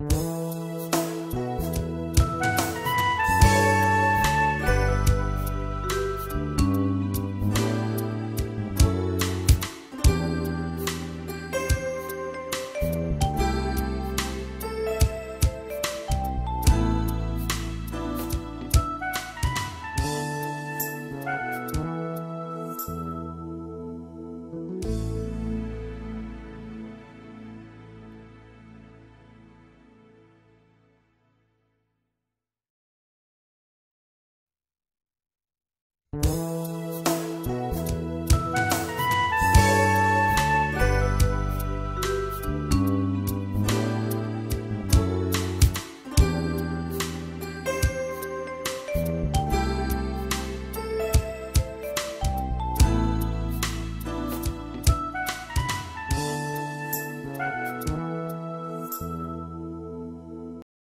you.